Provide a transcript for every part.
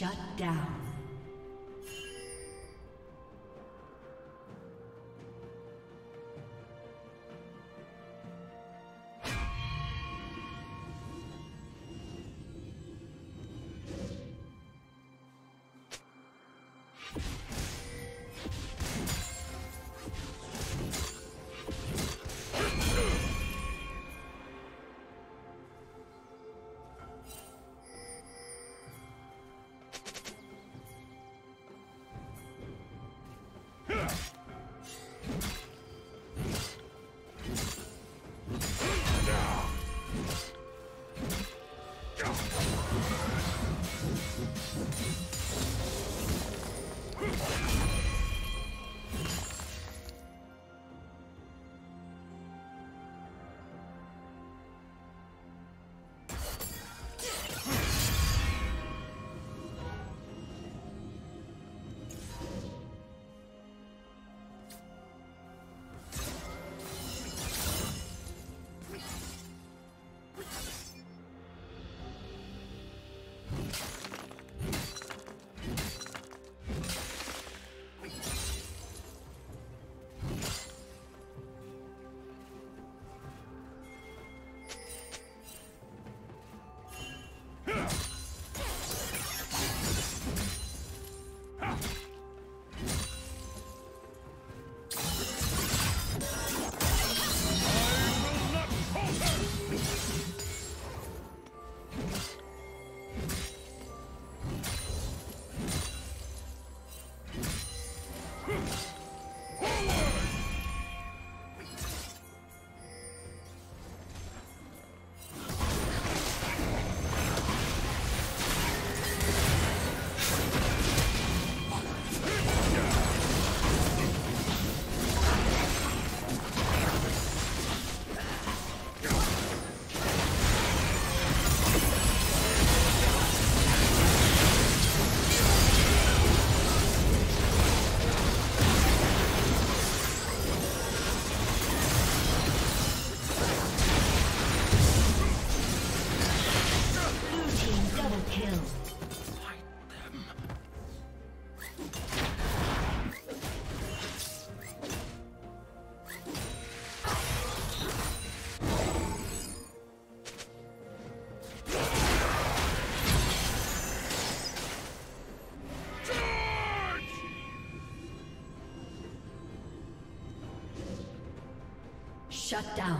Shut down. Shut down.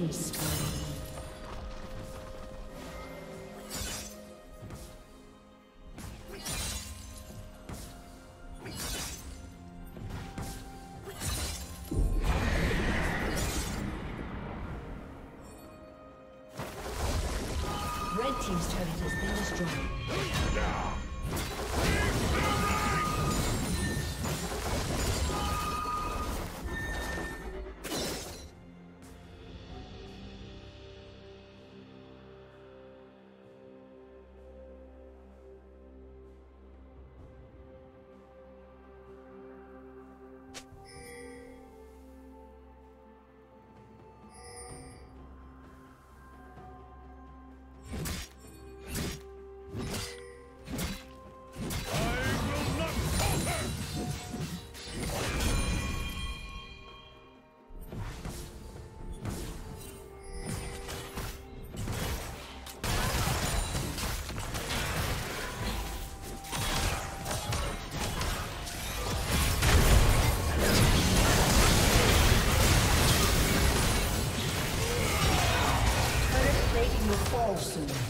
Killing spree. Killing.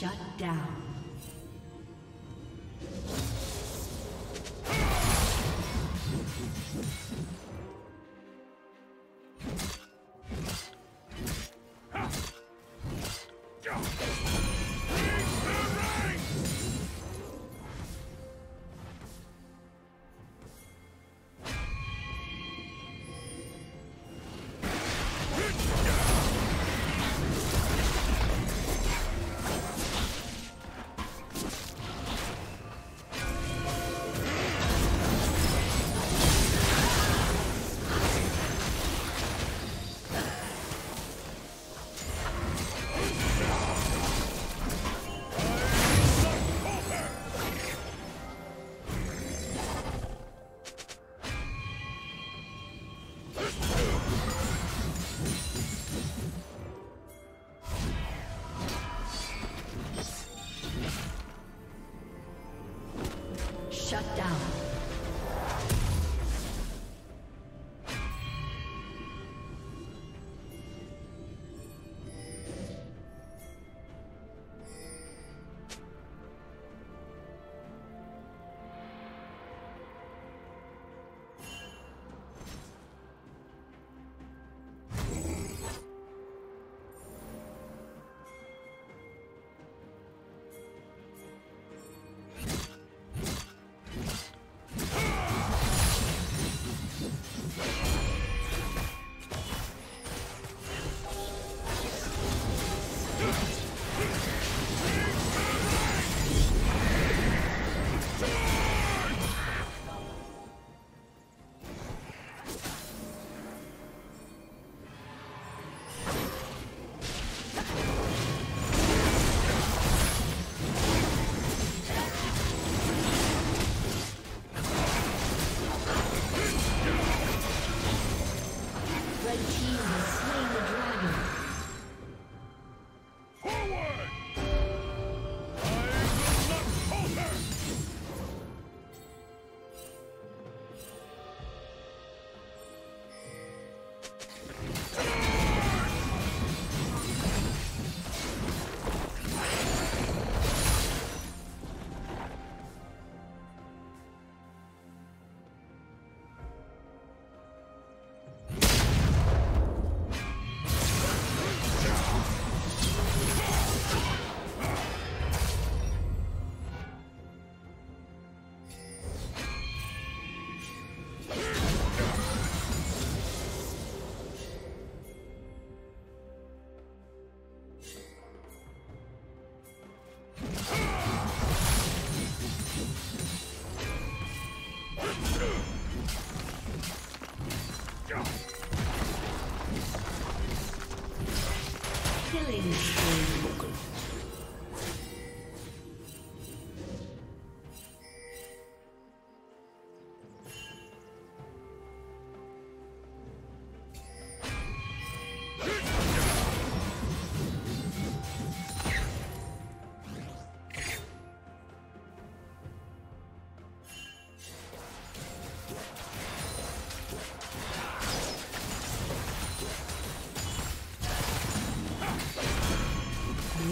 Shut down.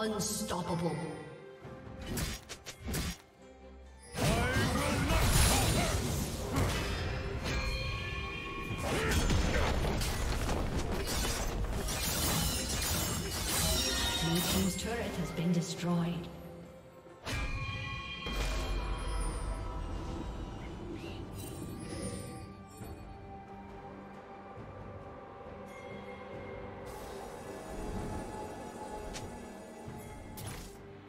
Unstoppable. Turret has been destroyed.